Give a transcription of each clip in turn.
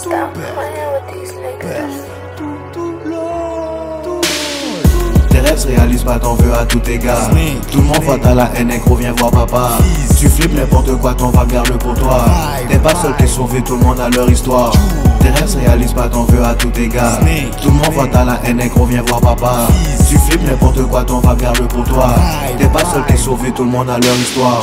Stop playing with these niggas. Tes rêves se réalisent pas, t'en veux à tout égard. Tout le monde vote à la haine, gros, viens voir papa. Tu flippes n'importe quoi, ton va garde pour toi. T'es pas seul qui est sauvé, tout le monde a leur histoire. Tes rêves se réalisent pas, t'en veux à tout égard. Tout le monde vote à la haine, gros, viens voir papa. Tu flippes n'importe quoi, ton va garde pour toi. T'es pas seul qui est sauvé, tout le monde a leur histoire.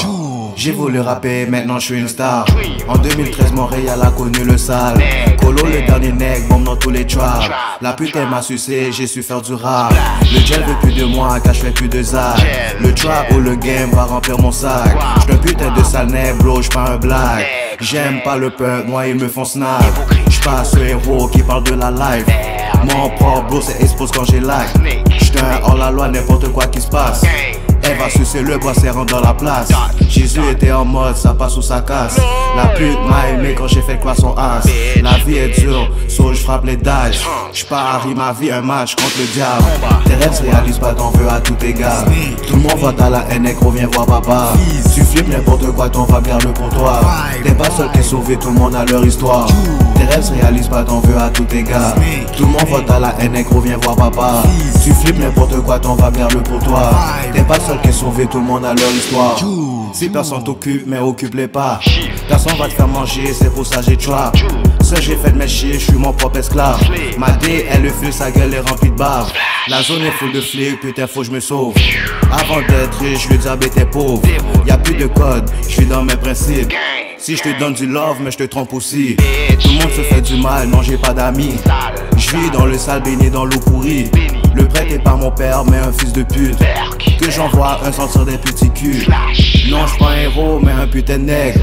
J'ai voulu rapper, maintenant je suis une star. En 2013, Montréal a connu le sale. Colo, le dernier nec, bombe dans tous les traps. La putain m'a sucé, j'ai su faire du rap. Le gel veut plus de moi, car je fais plus de zack. Le trap ou le game va remplir mon sac. J'suis un putain de sale nec, bro, j'pas un blague. J'aime pas le punk, moi ils me font snap. J'pas ce héros qui parle de la life. Mon propre bro, c'est expose quand j'ai like. J'suis un hors la loi, n'importe quoi qui se passe. Elle va sucer le bois, rentre dans la place. Jésus était en mode, ça passe ou ça casse. La pute m'a aimé quand j'ai fait quoi son as. La vie est dure, so je frappe les dash. J'parie ma vie un match contre le diable. Tes rêves se réalisent pas, t'en veux à tout égard. Tout le monde vote à la haine, gros, viens voir papa. Tu flippes n'importe quoi, ton va garde pour toi. Seul qui sauvé, tout le monde a leur histoire. Tes rêves se réalisent pas, t'en veux à tout égard. Tout le monde vote à la haine, gros, viens voir papa. Tu flippes n'importe quoi, ton va garde pour toi. T'es pas seul qui sauvé, tout le monde a leur histoire. Si personne t'occupe, mais occupe-les pas. Personne va te faire manger, c'est pour ça j'ai choix. Ce j'ai fait de mes chier, je suis mon propre esclave. Ma dé, elle le fil, sa gueule est remplie de bave. La zone est full de flics, putain, faut que je me sauve. Avant d'être riche, le diable était pauvre. Y a plus de code, je suis dans mes principes. Si je te donne du love, mais je te trompe aussi. Tout le monde se fait du mal, non j'ai pas d'amis. Je vis dans le sale, baigné dans l'eau pourrie. Le prêtre est pas mon père, mais un fils de pute. Que j'envoie un sortir des petits culs. Non, je pas un héros, mais un putain de nègre.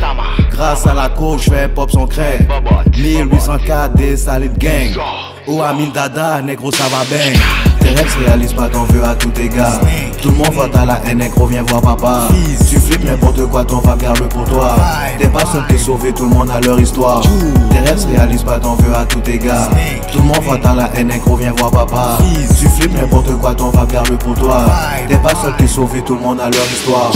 Grâce à la coke, je fais pop son craig. 1804, des salides gang. Ou Amin Dada, négro, ça va bang. Tes rêves se réalisent pas, t'en veux à tout égard. Tout le monde vote à la haine, viens voir papa. Tu flippes n'importe quoi, ton va garde pour toi. T'es pas seul qui est sauvé, tout le monde a leur histoire. Tes rêves se réalisent pas, t'en veux à tout égard. Tout le monde vote à la haine, viens voir papa. Tu flippes n'importe quoi, ton va garde pour toi. T'es pas seul qui est sauvé, tout le monde a leur histoire.